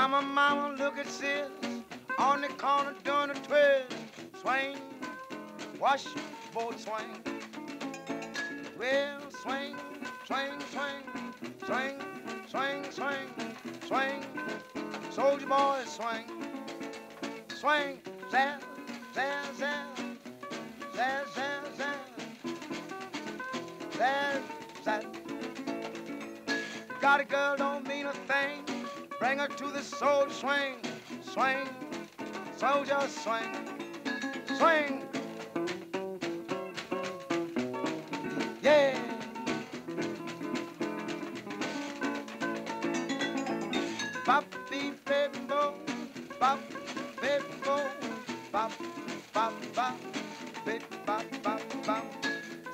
Mama, mama, look at sis on the corner doing a twist. Swing, wash, boat swing. Well, swing, swing, swing, swing, swing, swing, swing. Soldier boy, swing, swing, zaz, zaz, zaz, zaz, zaz, zaz, zaz, zaz. Got a girl, don't mean a thing. Bring her to the soldier swing, swing, soldier swing, swing. Yeah. Bop, beep, baby, bo, bop, baby, bo, bop, bop, bop, bop.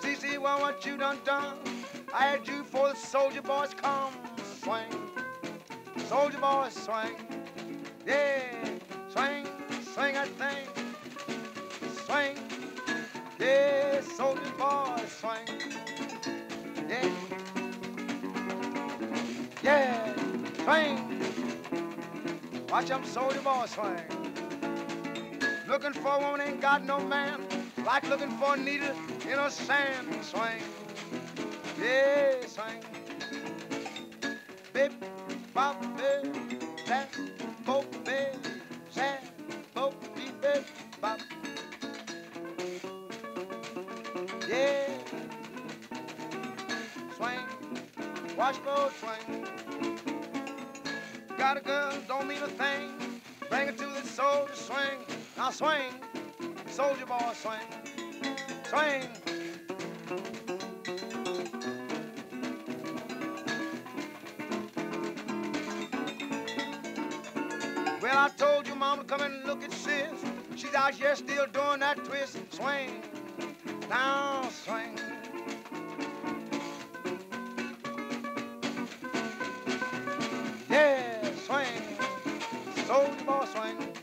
See, see, well, what you done done? I had you for the soldier boys come swing, soldier boys swing, yeah, swing, swing that thing, swing, yeah, soldier boys swing, yeah, yeah, swing. Watch them soldier boys swing. Looking for a woman ain't got no man, like looking for a needle in a sand swing. Yeah, swing. Bip, washboard swing. Got a girl, don't mean a thing. Bring her to the soldier swing. Now swing, soldier boy swing, swing. Well, I told you, Mama, come and look at sis. She's out here still doing that twist. and Swing, Now swing. Yeah, swing. Soldier boy, swing.